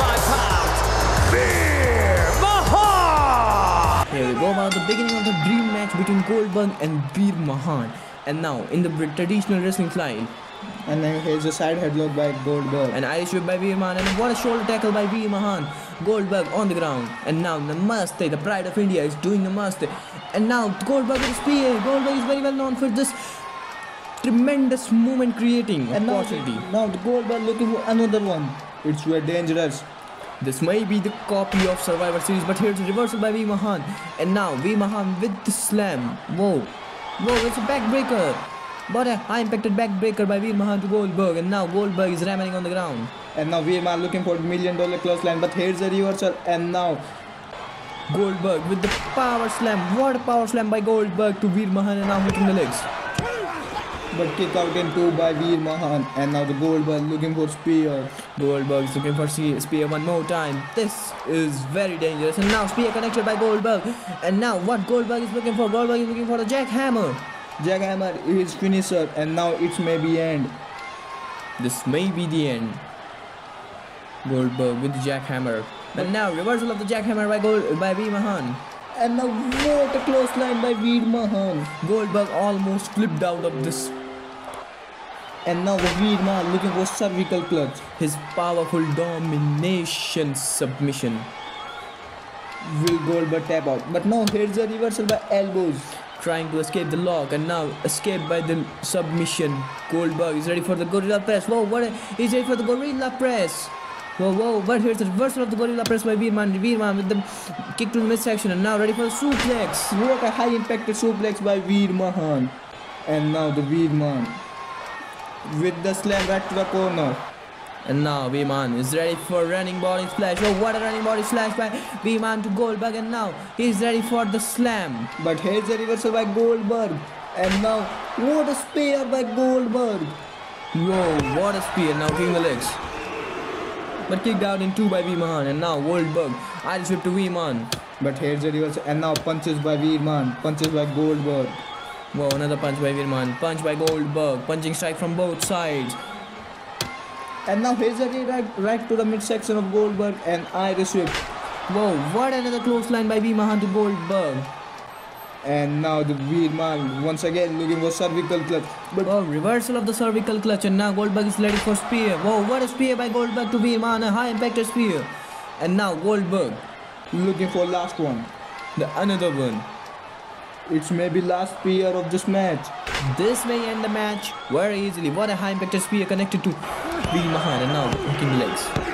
75 pounds, Veer Mahan! Here we go about the beginning of the dream match between Goldberg and Veer Mahan. And now, in the traditional wrestling style, And then here's a side headlock by Goldberg. an Irish whip by Veer Mahan, and what a shoulder tackle by Veer Mahan. Goldberg on the ground, and now Namaste, the pride of India, is doing Namaste. And now Goldberg with a spear. Goldberg is very well known for this tremendous movement creating and now, opportunity. now the Goldberg looking for another one. It's very dangerous. This may be the copy of Survivor Series, but here's a reversal by Veer Mahan. And now Veer Mahan with the slam. Whoa. Whoa, it's a backbreaker. But a high impacted backbreaker by Veer Mahan to Goldberg. And now Goldberg is ramming on the ground. And now Veer Mahan looking for million dollar clothesline. But here's a reversal. And now Goldberg with the power slam. What a power slam by Goldberg to Veer Mahan and now hitting the legs. But kick out in two by Veer Mahan. And now the Goldberg looking for spear. Goldberg is looking for spear one more time. This is very dangerous. And now spear connected by Goldberg. And now what Goldberg is looking for? Goldberg is looking for the jackhammer. Jackhammer is finisher. And now it's maybe end. This may be the end. Goldberg with the jackhammer. And now reversal of the jackhammer by Gold by Veer Mahan. And now what a clothesline by Veer Mahan. Goldberg almost flipped out of this. And now Veer Mahan looking for cervical clutch. His powerful domination submission. Will Goldberg tap out? But now here's a reversal by elbows. Trying to escape the lock and now escaped by the submission. Goldberg is ready for the gorilla press. Whoa, what a, he's ready for the gorilla press. Whoa, whoa, but here's the reversal of the gorilla press by Veerman. Veerman with the kick to the midsection and now ready for the suplex. What a high impacted suplex by Veer Mahan. And now the Veer Mahan with the slam right to the corner. And now Veerman is ready for running body splash. Oh, what a running body splash by Veerman to Goldberg. And now he's ready for the slam. But here's the reversal by Goldberg. And now what a spear by Goldberg. Whoa, what a spear. Now kicking the legs. But kicked out in two by Veerman. And now Goldberg. Irish whip to Veerman. But here's a reversal. And now punches by Veer Mahan. Punches by Goldberg. Whoa, another punch by Veerman. Punch by Goldberg. Punching strike from both sides. And now here's a right, right to the midsection of Goldberg and Irish whip. Whoa, what another clothesline by Veerman to Goldberg. And now the Veer Mahan once again looking for cervical clutch. But Whoa, reversal of the cervical clutch and now Goldberg is ready for spear. Whoa, what a spear by Goldberg to Veerman. A high impacted spear. And now Goldberg. looking for last one. The another one. It's maybe last spear of this match. This may end the match very easily. What a high impacted spear connected to Veerman and now hooking legs.